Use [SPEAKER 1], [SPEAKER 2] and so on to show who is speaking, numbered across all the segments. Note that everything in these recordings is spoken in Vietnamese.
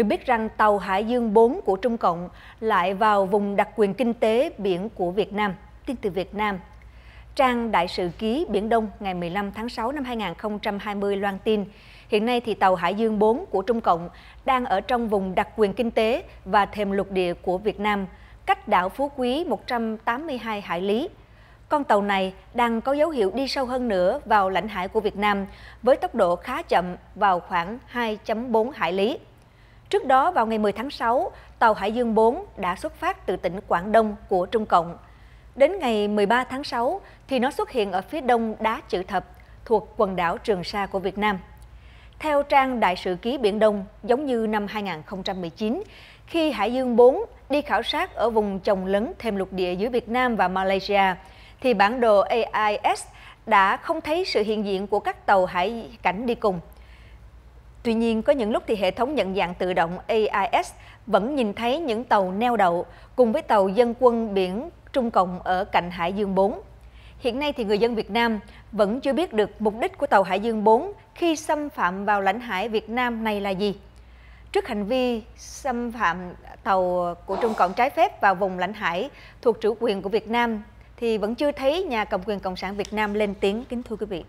[SPEAKER 1] Được biết rằng tàu Hải Dương 4 của Trung Cộng lại vào vùng đặc quyền kinh tế biển của Việt Nam. Tin từ Việt Nam. Trang Đại sự ký Biển Đông ngày 15 tháng 6 năm 2020 loan tin, hiện nay thì tàu Hải Dương 4 của Trung Cộng đang ở trong vùng đặc quyền kinh tế và thềm lục địa của Việt Nam, cách đảo Phú Quý 182 hải lý. Con tàu này đang có dấu hiệu đi sâu hơn nữa vào lãnh hải của Việt Nam với tốc độ khá chậm vào khoảng 2.4 hải lý. Trước đó vào ngày 10 tháng 6, tàu Hải Dương 4 đã xuất phát từ tỉnh Quảng Đông của Trung Cộng. Đến ngày 13 tháng 6 thì nó xuất hiện ở phía đông đá chữ thập thuộc quần đảo Trường Sa của Việt Nam. Theo trang Đại sử ký Biển Đông, giống như năm 2019, khi Hải Dương 4 đi khảo sát ở vùng trồng lấn thêm lục địa giữa Việt Nam và Malaysia, thì bản đồ AIS đã không thấy sự hiện diện của các tàu hải cảnh đi cùng. Tuy nhiên, có những lúc thì hệ thống nhận dạng tự động AIS vẫn nhìn thấy những tàu neo đậu cùng với tàu dân quân biển Trung Cộng ở cạnh Hải Dương 4. Hiện nay thì người dân Việt Nam vẫn chưa biết được mục đích của tàu Hải Dương 4 khi xâm phạm vào lãnh hải Việt Nam này là gì. Trước hành vi xâm phạm tàu của Trung Cộng trái phép vào vùng lãnh hải thuộc chủ quyền của Việt Nam thì vẫn chưa thấy nhà cầm quyền Cộng sản Việt Nam lên tiếng, kính thưa quý vị.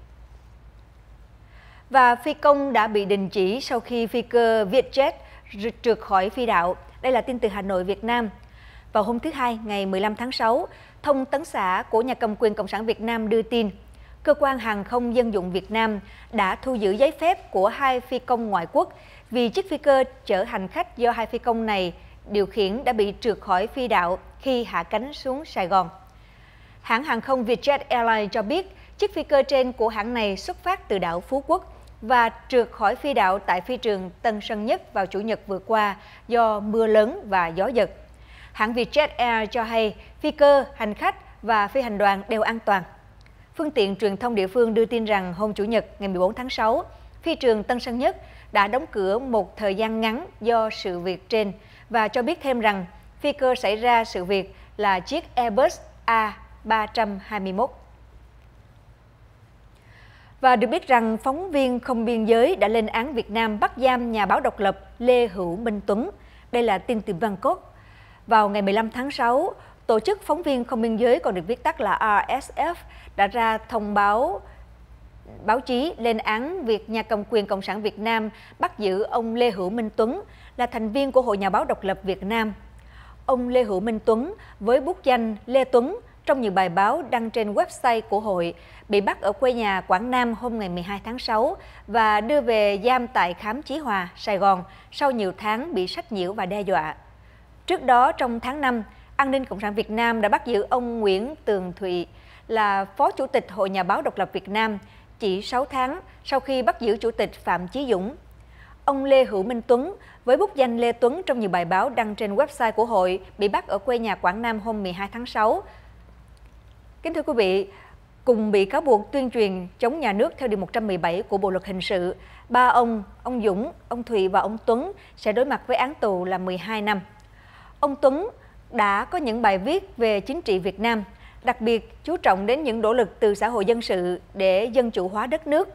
[SPEAKER 1] Và phi công đã bị đình chỉ sau khi phi cơ Vietjet trượt khỏi phi đạo. Đây là tin từ Hà Nội, Việt Nam. Vào hôm thứ Hai, ngày 15 tháng 6, thông tấn xã của nhà cầm quyền Cộng sản Việt Nam đưa tin, Cơ quan Hàng không Dân dụng Việt Nam đã thu giữ giấy phép của hai phi công ngoại quốc vì chiếc phi cơ chở hành khách do hai phi công này điều khiển đã bị trượt khỏi phi đạo khi hạ cánh xuống Sài Gòn. Hãng hàng không Vietjet Airlines cho biết chiếc phi cơ trên của hãng này xuất phát từ đảo Phú Quốc và trượt khỏi phi đạo tại phi trường Tân Sơn Nhất vào Chủ nhật vừa qua do mưa lớn và gió giật. Hãng Vietjet Air cho hay phi cơ, hành khách và phi hành đoàn đều an toàn. Phương tiện truyền thông địa phương đưa tin rằng hôm Chủ nhật ngày 14 tháng 6, phi trường Tân Sơn Nhất đã đóng cửa một thời gian ngắn do sự việc trên và cho biết thêm rằng phi cơ xảy ra sự việc là chiếc Airbus A321. Và được biết rằng phóng viên không biên giới đã lên án Việt Nam bắt giam nhà báo độc lập Lê Hữu Minh Tuấn. Đây là tin từ Bangkok. Vào ngày 15 tháng 6, Tổ chức Phóng viên Không Biên Giới còn được viết tắt là RSF đã ra thông báo báo chí lên án việc nhà cầm quyền Cộng sản Việt Nam bắt giữ ông Lê Hữu Minh Tuấn là thành viên của Hội Nhà báo độc lập Việt Nam. Ông Lê Hữu Minh Tuấn với bút danh Lê Tuấn trong nhiều bài báo đăng trên website của hội bị bắt ở quê nhà Quảng Nam hôm ngày 12 tháng 6 và đưa về giam tại Khám Chí Hòa, Sài Gòn sau nhiều tháng bị sách nhiễu và đe dọa. Trước đó trong tháng 5, An ninh Cộng sản Việt Nam đã bắt giữ ông Nguyễn Tường Thụy là Phó Chủ tịch Hội Nhà báo độc lập Việt Nam chỉ 6 tháng sau khi bắt giữ Chủ tịch Phạm Chí Dũng. Ông Lê Hữu Minh Tuấn với bút danh Lê Tuấn trong nhiều bài báo đăng trên website của hội bị bắt ở quê nhà Quảng Nam hôm 12 tháng 6 Kính thưa quý vị, cùng bị cáo buộc tuyên truyền chống nhà nước theo Điều 117 của Bộ Luật Hình sự, ba ông, ông Dũng, ông Thụy và ông Tuấn sẽ đối mặt với án tù là 12 năm. Ông Tuấn đã có những bài viết về chính trị Việt Nam, đặc biệt chú trọng đến những nỗ lực từ xã hội dân sự để dân chủ hóa đất nước.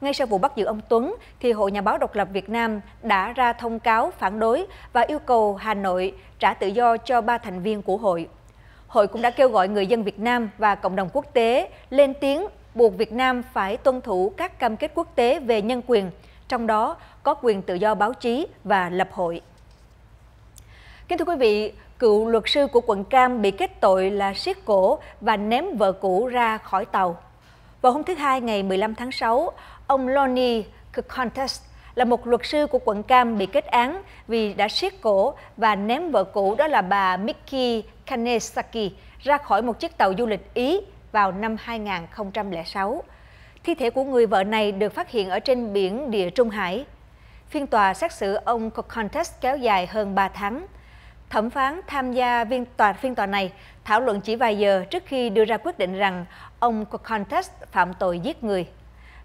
[SPEAKER 1] Ngay sau vụ bắt giữ ông Tuấn, thì Hội Nhà báo độc lập Việt Nam đã ra thông cáo phản đối và yêu cầu Hà Nội trả tự do cho ba thành viên của hội hội cũng đã kêu gọi người dân Việt Nam và cộng đồng quốc tế lên tiếng buộc Việt Nam phải tuân thủ các cam kết quốc tế về nhân quyền, trong đó có quyền tự do báo chí và lập hội. Kính thưa quý vị, cựu luật sư của quận Cam bị kết tội là siết cổ và ném vợ cũ ra khỏi tàu. Vào hôm thứ Hai ngày 15 tháng 6, ông Lonnie Contest là một luật sư của quận Cam bị kết án vì đã siết cổ và ném vợ cũ đó là bà Mickey Kanesaki ra khỏi một chiếc tàu du lịch Ý vào năm 2006. Thi thể của người vợ này được phát hiện ở trên biển Địa Trung Hải. Phiên tòa xét xử ông Contest kéo dài hơn 3 tháng. Thẩm phán tham gia viên tòa phiên tòa này thảo luận chỉ vài giờ trước khi đưa ra quyết định rằng ông Contest phạm tội giết người.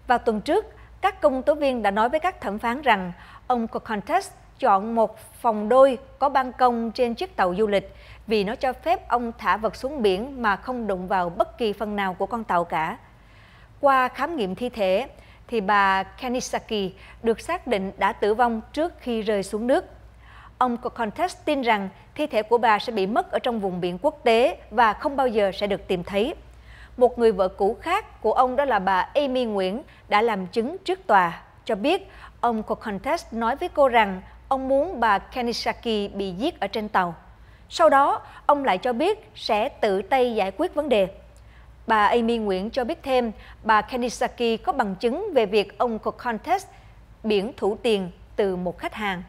[SPEAKER 1] Vào tuần trước, các công tố viên đã nói với các thẩm phán rằng ông Contest chọn một phòng đôi có ban công trên chiếc tàu du lịch vì nó cho phép ông thả vật xuống biển mà không đụng vào bất kỳ phần nào của con tàu cả. Qua khám nghiệm thi thể, thì bà Kanisaki được xác định đã tử vong trước khi rơi xuống nước. Ông Contest tin rằng thi thể của bà sẽ bị mất ở trong vùng biển quốc tế và không bao giờ sẽ được tìm thấy. Một người vợ cũ khác của ông đó là bà Amy Nguyễn đã làm chứng trước tòa cho biết ông Contest nói với cô rằng ông muốn bà Kenisaki bị giết ở trên tàu. Sau đó, ông lại cho biết sẽ tự tay giải quyết vấn đề. Bà Amy Nguyễn cho biết thêm, bà Kenisaki có bằng chứng về việc ông Contest biển thủ tiền từ một khách hàng.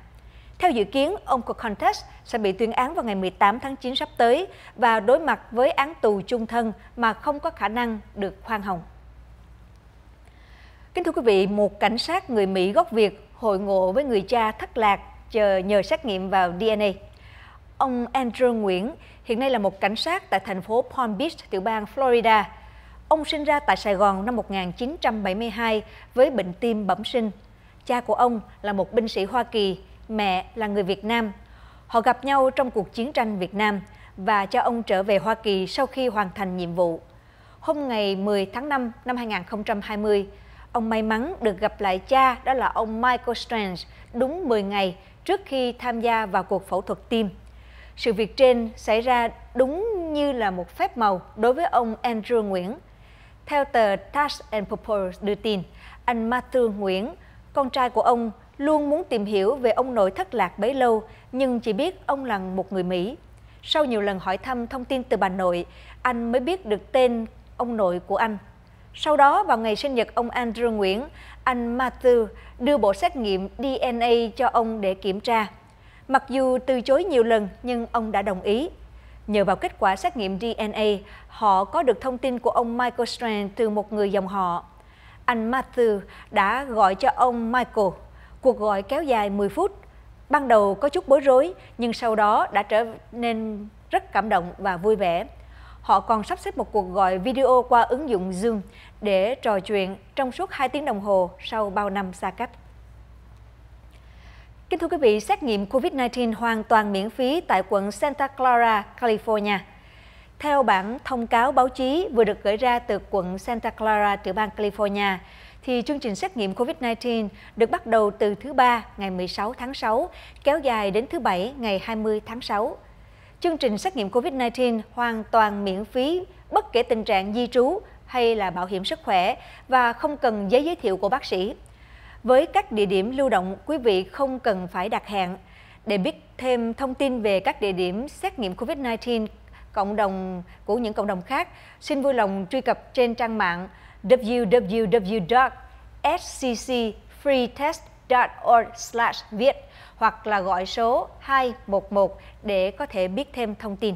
[SPEAKER 1] Theo dự kiến, ông Contest sẽ bị tuyên án vào ngày 18 tháng 9 sắp tới và đối mặt với án tù chung thân mà không có khả năng được khoan hồng. Kính thưa quý vị, một cảnh sát người Mỹ gốc Việt hội ngộ với người cha thất lạc chờ nhờ xét nghiệm vào DNA. Ông Andrew Nguyễn hiện nay là một cảnh sát tại thành phố Palm Beach, tiểu bang Florida. Ông sinh ra tại Sài Gòn năm 1972 với bệnh tim bẩm sinh. Cha của ông là một binh sĩ Hoa Kỳ, mẹ là người Việt Nam. Họ gặp nhau trong cuộc chiến tranh Việt Nam và cho ông trở về Hoa Kỳ sau khi hoàn thành nhiệm vụ. Hôm ngày 10 tháng 5 năm 2020, ông may mắn được gặp lại cha đó là ông Michael Strange đúng 10 ngày trước khi tham gia vào cuộc phẫu thuật tim. Sự việc trên xảy ra đúng như là một phép màu đối với ông Andrew Nguyễn. Theo tờ Task and Purpose đưa tin, anh Matthew Nguyễn, con trai của ông, luôn muốn tìm hiểu về ông nội thất lạc bấy lâu, nhưng chỉ biết ông là một người Mỹ. Sau nhiều lần hỏi thăm thông tin từ bà nội, anh mới biết được tên ông nội của anh. Sau đó, vào ngày sinh nhật ông Andrew Nguyễn, anh Matthew đưa bộ xét nghiệm DNA cho ông để kiểm tra. Mặc dù từ chối nhiều lần nhưng ông đã đồng ý. Nhờ vào kết quả xét nghiệm DNA, họ có được thông tin của ông Michael Strand từ một người dòng họ. Anh Matthew đã gọi cho ông Michael. Cuộc gọi kéo dài 10 phút. Ban đầu có chút bối rối, nhưng sau đó đã trở nên rất cảm động và vui vẻ. Họ còn sắp xếp một cuộc gọi video qua ứng dụng Zoom để trò chuyện trong suốt 2 tiếng đồng hồ sau bao năm xa cách. Kính thưa quý vị, xét nghiệm COVID-19 hoàn toàn miễn phí tại quận Santa Clara, California. Theo bản thông cáo báo chí vừa được gửi ra từ quận Santa Clara, tiểu bang California, thì chương trình xét nghiệm COVID-19 được bắt đầu từ thứ Ba ngày 16 tháng 6, kéo dài đến thứ Bảy ngày 20 tháng 6. Chương trình xét nghiệm COVID-19 hoàn toàn miễn phí bất kể tình trạng di trú hay là bảo hiểm sức khỏe và không cần giấy giới thiệu của bác sĩ. Với các địa điểm lưu động, quý vị không cần phải đặt hẹn. Để biết thêm thông tin về các địa điểm xét nghiệm COVID-19 cộng đồng của những cộng đồng khác, xin vui lòng truy cập trên trang mạng www.sccfreetest.org/viet hoặc là gọi số 211 để có thể biết thêm thông tin.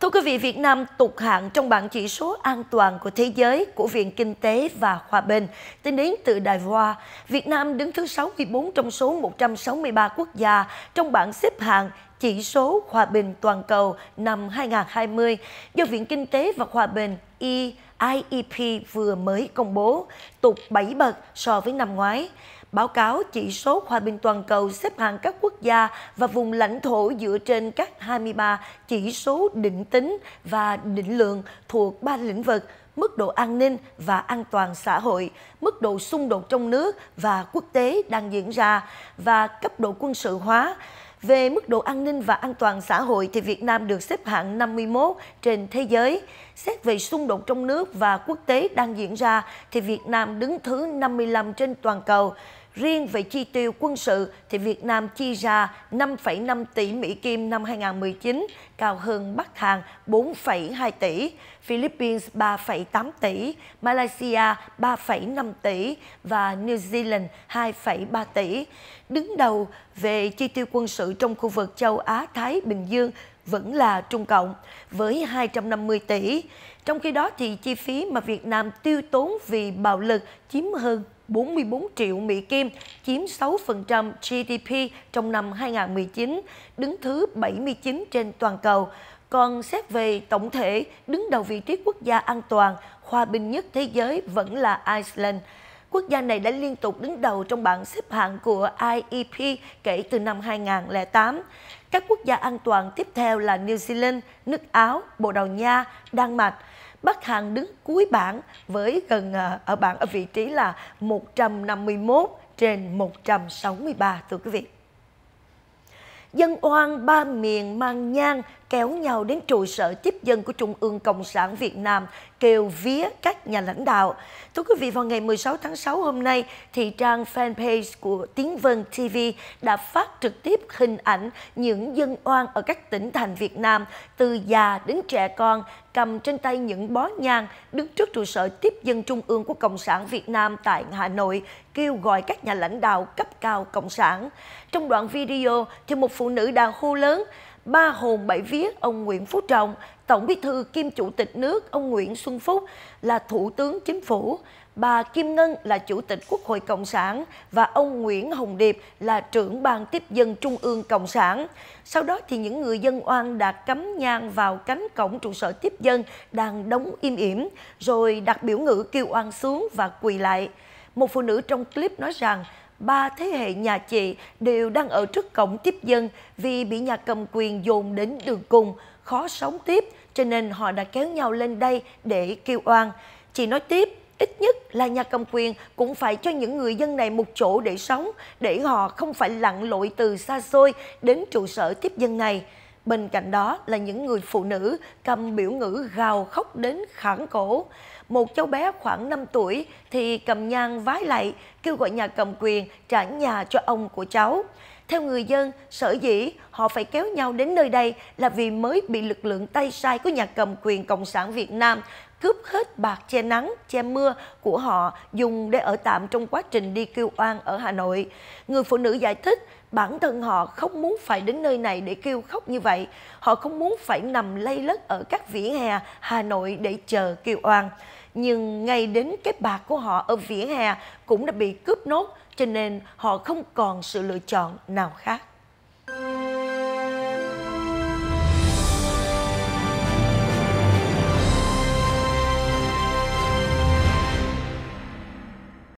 [SPEAKER 2] Thưa quý vị, Việt Nam tụt hạng trong bảng chỉ số an toàn của thế giới của Viện Kinh tế và Hòa bình. Tính đến từ Đài Hoa. Việt Nam đứng thứ 64 trong số 163 quốc gia trong bảng xếp hạng chỉ số hòa bình toàn cầu năm 2020 do Viện Kinh tế và Hòa bình IEP vừa mới công bố, tụt 7 bậc so với năm ngoái báo cáo chỉ số hòa bình toàn cầu xếp hạng các quốc gia và vùng lãnh thổ dựa trên các 23 chỉ số định tính và định lượng thuộc ba lĩnh vực mức độ an ninh và an toàn xã hội, mức độ xung đột trong nước và quốc tế đang diễn ra và cấp độ quân sự hóa. Về mức độ an ninh và an toàn xã hội thì Việt Nam được xếp hạng 51 trên thế giới. Xét về xung đột trong nước và quốc tế đang diễn ra thì Việt Nam đứng thứ 55 trên toàn cầu. Riêng về chi tiêu quân sự thì Việt Nam chi ra 5,5 tỷ Mỹ Kim năm 2019, cao hơn Bắc Hàn 4,2 tỷ, Philippines 3,8 tỷ, Malaysia 3,5 tỷ và New Zealand 2,3 tỷ. Đứng đầu về chi tiêu quân sự trong khu vực châu Á-Thái Bình Dương vẫn là Trung Cộng với 250 tỷ. Trong khi đó thì chi phí mà Việt Nam tiêu tốn vì bạo lực chiếm hơn 44 triệu Mỹ Kim, chiếm 6% GDP trong năm 2019, đứng thứ 79 trên toàn cầu. Còn xét về tổng thể, đứng đầu vị trí quốc gia an toàn, hòa bình nhất thế giới vẫn là Iceland. Quốc gia này đã liên tục đứng đầu trong bảng xếp hạng của IEP kể từ năm 2008. Các quốc gia an toàn tiếp theo là New Zealand, nước Áo, Bồ Đào Nha, Đan Mạch. Bắc Hàn đứng cuối bảng với gần ờ, ở bảng ở vị trí là 151 trên 163 thưa quý vị. dân oan ba miền mang nhang kéo nhau đến trụ sở tiếp dân của Trung ương Cộng sản Việt Nam kêu vía các nhà lãnh đạo. Thưa quý vị, vào ngày 16 tháng 6 hôm nay, thì trang fanpage của Tiếng Vân TV đã phát trực tiếp hình ảnh những dân oan ở các tỉnh thành Việt Nam, từ già đến trẻ con, cầm trên tay những bó nhang đứng trước trụ sở tiếp dân Trung ương của Cộng sản Việt Nam tại Hà Nội, kêu gọi các nhà lãnh đạo cấp cao Cộng sản. Trong đoạn video, thì một phụ nữ đang hô lớn, ba hồn bảy vía ông Nguyễn Phú Trọng, Tổng Bí thư kiêm Chủ tịch nước ông Nguyễn Xuân Phúc là Thủ tướng Chính phủ, bà Kim Ngân là Chủ tịch Quốc hội Cộng sản và ông Nguyễn Hồng Điệp là trưởng ban tiếp dân Trung ương Cộng sản. Sau đó thì những người dân oan đã cắm nhang vào cánh cổng trụ sở tiếp dân đang đóng im ỉm, rồi đặt biểu ngữ kêu oan xuống và quỳ lại. Một phụ nữ trong clip nói rằng ba thế hệ nhà chị đều đang ở trước cổng tiếp dân vì bị nhà cầm quyền dồn đến đường cùng, khó sống tiếp, cho nên họ đã kéo nhau lên đây để kêu oan. Chị nói tiếp, ít nhất là nhà cầm quyền cũng phải cho những người dân này một chỗ để sống, để họ không phải lặn lội từ xa xôi đến trụ sở tiếp dân này. Bên cạnh đó là những người phụ nữ cầm biểu ngữ gào khóc đến khản cổ. Một cháu bé khoảng 5 tuổi thì cầm nhang vái lại kêu gọi nhà cầm quyền trả nhà cho ông của cháu. Theo người dân, sở dĩ họ phải kéo nhau đến nơi đây là vì mới bị lực lượng tay sai của nhà cầm quyền Cộng sản Việt Nam cướp hết bạc che nắng, che mưa của họ dùng để ở tạm trong quá trình đi kêu oan ở Hà Nội. Người phụ nữ giải thích bản thân họ không muốn phải đến nơi này để kêu khóc như vậy. Họ không muốn phải nằm lây lất ở các vỉa hè Hà Nội để chờ kêu oan nhưng ngay đến cái bạc của họ ở vỉa hè cũng đã bị cướp nốt, cho nên họ không còn sự lựa chọn nào khác.